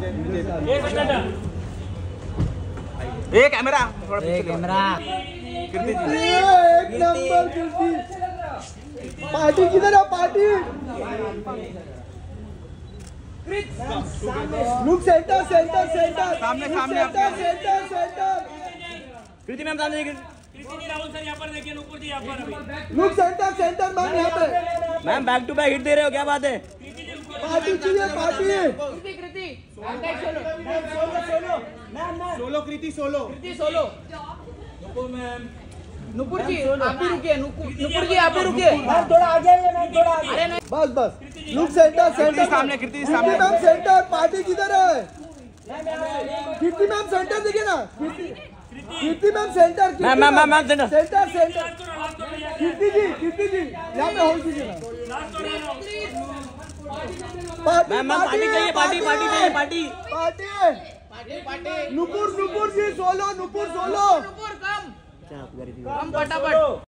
ए camera थोड़ा camera. कीर्ति जी एक number कीर्ति party किधर है party? Look centre centre centre. सामने, सामने centre centre centre. Kirti ma'am सामने देखिए लुक सेंटर सेंटर मैम यहाँ पे। Ma'am back to back hit दे रहे हो क्या बात है? पार्टी चाहिए party. Kriti Kriti contact solo solo Kriti solo Kriti solo Nupur ji आप भी रुकिए नुपुर नुपुर जी आप भी रुकिए थोड़ा आ जाइए मैम थोड़ा अरे नहीं बस बस लुक सेंटर सेंटर सामने, कीर्ति सामने। मैम सेंटर पार्टी किधर है कीर्ति मैम सेंटर देखिए ना Kirti Kirti ma'am centre ma'am, ma'am, ma'am, ma'am, centre. Centre centre Kirti ji Kirti ji यहाँ पे होल्ड कीजिए मैम मैम पार्टी चाहिए पार्टी पार्टी चाहिए party. Party. Party. Nupur Nupur ji solo Nupur solo. Nupur come. Come फटाफट।